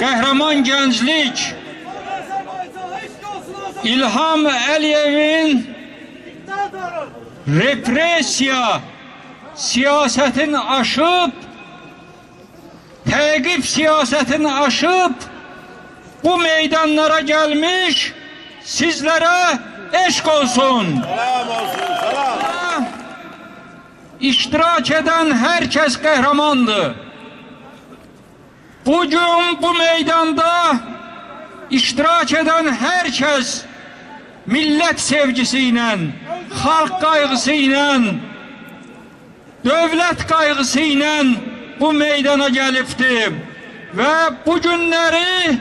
qəhrəman gənclik İlham Əliyevin repressiya siyasetin aşıp təqib siyasetin aşıp bu meydanlara gelmiş sizlere eşk olsun. Selam olsun. Selam. İştirak eden herkes kahramandı. Bugün bu meydanda iştirak eden herkes millet sevgisiyle, halk kaygısıyla, devlet kaygısıyla bu meydana gelipti. Ve bu günleri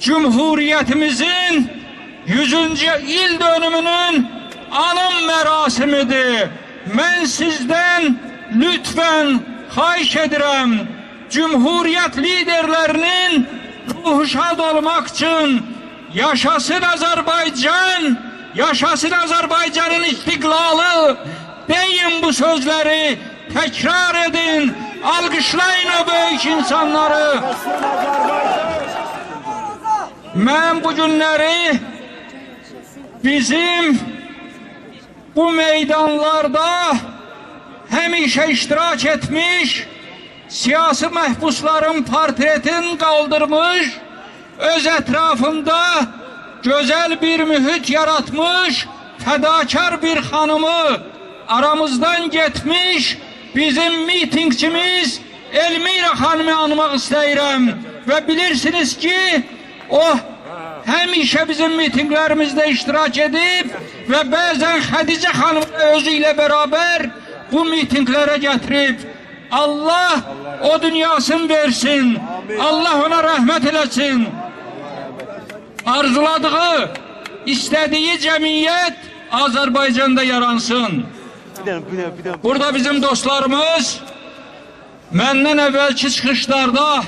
Cumhuriyetimizin 100. il dönümünün anım merasimidir. Ben sizden lütfen xahiş edirəm. Cumhuriyet liderlerinin ruhu şad olmak için yaşasın Azerbaycan, yaşasın Azerbaycan'ın istiklalı. Deyin bu sözleri, tekrar edin, alkışlayın o büyük insanları. Ben bu günleri bizim bu meydanlarda hemişe iştirak etmiş, siyasi məhbusların portretini kaldırmış, öz etrafında güzel bir mühit yaratmış, fedakar bir hanımı aramızdan gitmiş, bizim mitingçimiz Elmira hanımı anmak istəyirəm ve bilirsiniz ki o həmişə bizim mitinglərimizdə iştirak edib və bəzən Xədicə xanım özü ilə bərabər bu mitinglərə gətirib. Allah o dünyasını versin. Allah ona rəhmət eləsin. Arzuladığı, istədiyi cəmiyyət Azərbaycanda yaransın. Burada bizim dostlarımız məndən əvvəlki çıxışlarda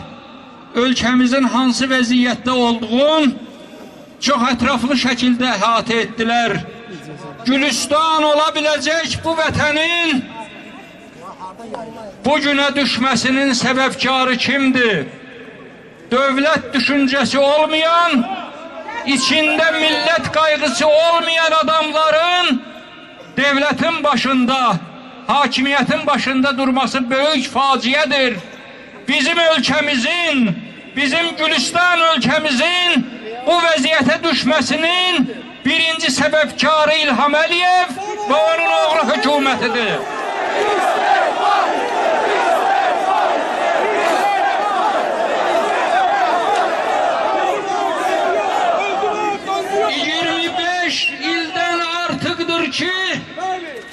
ölkəmizin hansı vəziyyətdə olduğunu çox ətraflı şəkildə əhatə etdilər. Gülüstan ola biləcək bu vətənin bu günə düşməsinin səbəbkarı kimdir? Dövlət düşüncəsi olmayan, içində millət qayğısı olmayan adamların devletin başında, hakimiyetin başında durması büyük faciyedir. Bizim ülkemizin, bizim Gülistan ülkemizin bu vəziyyətə düşməsinin birinci səbəbkarı İlham Əliyev və onun oğlu hökumətidir. ...25 ilden artıqdır ki...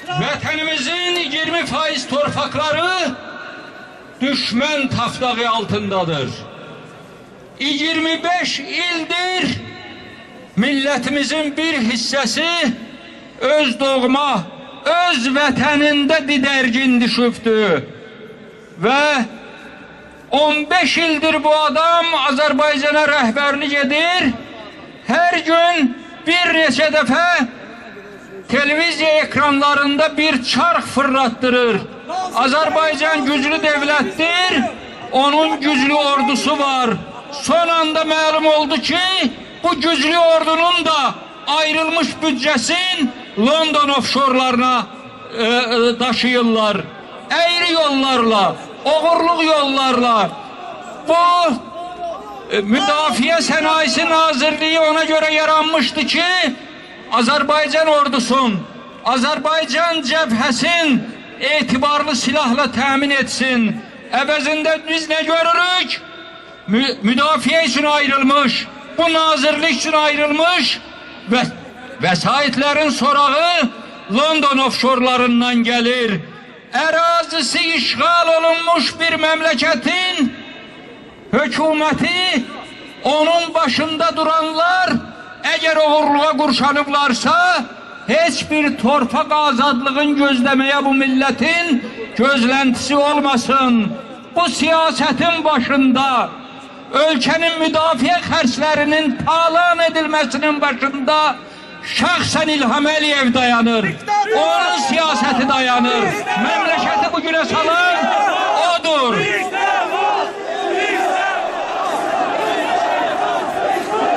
...vətənimizin 20 faiz torpaqları... ...düşmən taftağı altındadır. 25 ildir milletimizin bir hissesi öz doğma, öz vətənində didərgin düşübdür. Və 15 ildir bu adam Azərbaycana rəhbərlik edir. Hər gün bir neçə dəfə televiziya ekranlarında bir çarx fırlattırır. Azərbaycan güclü devlettir, onun güclü ordusu var. Son anda məlum oldu ki, bu güclü ordunun da ayrılmış bütçesin London offşorlarına e, e, taşıyırlar. Eğri yollarla, oğurluk yollarla. Bu e, Müdafiə Sənayesi Nazirliği ona göre yaranmıştı ki, Azerbaycan ordusun, Azerbaycan cəbhəsin etibarlı silahla temin etsin. Əvəzində biz ne görürük? Mü müdafiə üçün ayrılmış, bu nazırlık için ayrılmış ve vesayetlerin sorağı London offşorlarından gelir. Erazisi işgal olunmuş bir memleketin hükümeti onun başında duranlar eğer uğurluğa kurşanıblarsa hiçbir torpak azadlığın gözlemeye bu milletin gözlentisi olmasın. Bu siyasetin başında ülkenin müdafiye xərclərinin talan edilmesinin başında şahsen İlham Əliyev dayanır. Onun siyasəti dayanır. Məmləkəti bu salan odur.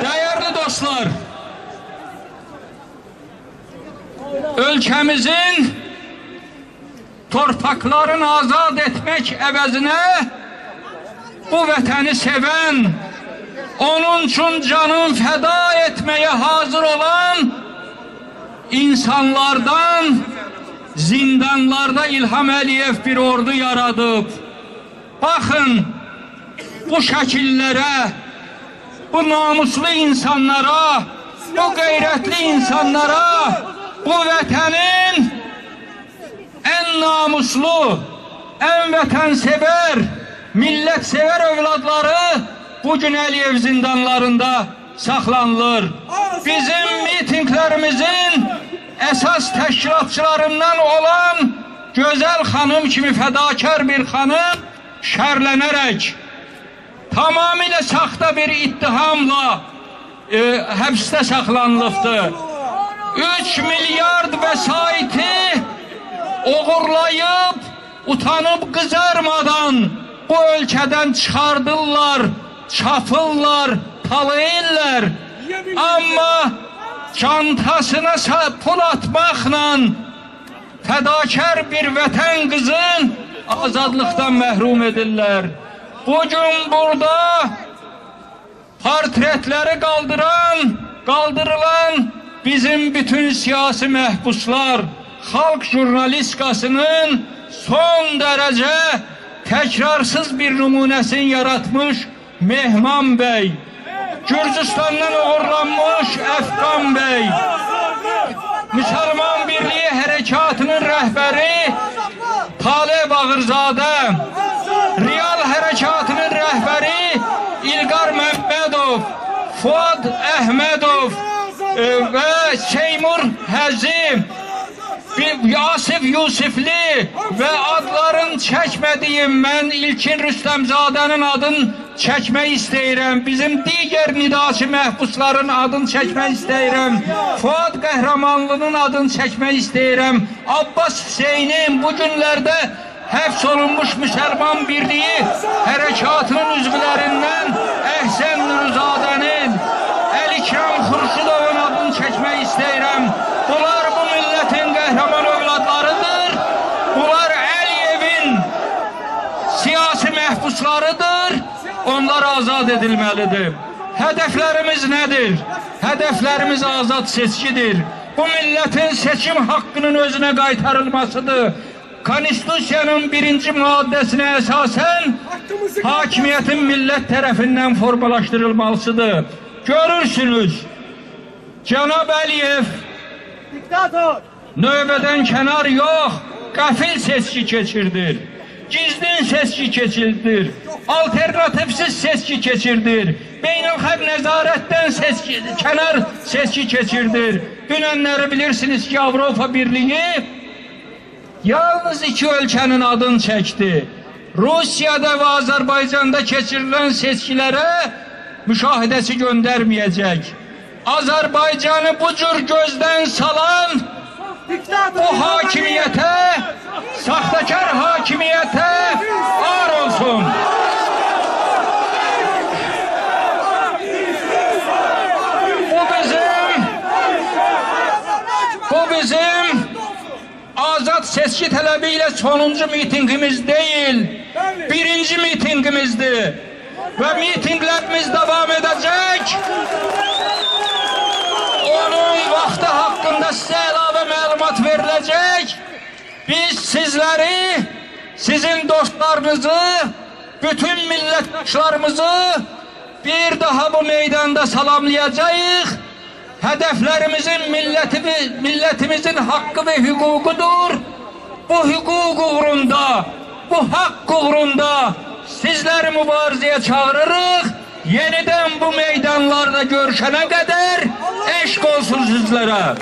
Dəyərli dostlar, ölkəmizin torpaqlarını azad etmək əvəzinə bu vətəni sevən onun için canın feda etmeye hazır olan insanlardan zindanlarda İlham Əliyev bir ordu yaradıp bakın bu şəkillərə, bu namuslu insanlara, bu gayretli insanlara, bu vətənin en namuslu, en vatansever, milletsever evlatları bugün Əliyev zindanlarında saklanılır. Bizim mitinglerimizin esas teşkilatçılarından olan Güzel Hanım kimi fedakar bir hanım şerlenerek tamamıyla saxta bir ittihamla e, hapiste saklanılıptı. 3 milyard vesayeti uğurlayıp utanıp kızarmadan bu ülkeden çıkardılar, çapırlar, talayırlar. Ama çantasına pul atmakla fedakar bir vətən kızın azadlıktan məhrum edirlər. Bugün burada portretleri kaldıran, kaldırılan bizim bütün siyasi məhbuslar, halk jurnalistikasının son derece tekrarsız bir numunesini yaratmış Mehman Bey, Gürcistan'dan uğurlanmış Efkan Bey, Müslüman Birliği Harekatının rehberi Talep Ağırzade, Real Harekatının rehberi İlgar Mehmedov, Fuad Ahmedov e, ve Seymur Həzim, Yasif Yusifli ve adların çekmediğim ben İlkin Rüstemzade'nin adını çekmek istəyirəm. Bizim diğer nidası məhbusların adını çekmek istəyirəm. Fuad Qəhrəmanlının adını çekmek istəyirəm. Abbas Hüseynin bu günlerde həbs olunmuş Müslüman Birliği Harekatının üzvlerinden Əhsən Nurzade'nin, Əlikram Xurşudovun adını çekmek istəyirəm. Bunlar bu milletin qəhrəman evladlarıdır. Bunlar Əliyevin siyasi məhbuslarıdır. Onlar azad edilmelidir. Hedeflerimiz nedir? Hedeflerimiz azad seçkidir. Bu milletin seçim hakkının özüne kaytarılmasıdır. Konstitusiyanın birinci maddesine esasen hakimiyetin millet tarafından formalaştırılmalısıdır. Görürsünüz. Cenab Əliyev Diktator! Növbədən kənar yox, qəfil seçki keçirdir. Gizlin seçki keçirdir. Alternatifsiz seçki keçirdir. Beynəlxalq nəzarətdən seçki, kənar seçki keçirdir. Dünənləri bilirsiniz ki, Avropa Birliği yalnız iki ölkənin adını çəkdi. Rusiyada və Azərbaycanda keçirilən seçkilərə müşahidəçi göndərməyəcək. Azərbaycanı bu cür gözdən salan bu sahtekar hakimiyete ağır olsun. Bu bizim, bu bizim azat seçki talebiyle sonuncu mitingimiz değil, birinci mitingimizdi. Ve mitinglerimiz devam edecek. Onun vakti hakkında size ilave malumat verilecek. Biz sizleri, sizin dostlarınızı, bütün millettaşlarımızı bir daha bu meydanda salamlayacağız. Hedeflerimizin milleti, milletimizin hakkı ve hukukudur. Bu hukuk uğrunda, bu hak uğrunda sizleri mübarizeye çağırırız. Yeniden bu meydanlarda görüşene kadar eşk olsun sizlere.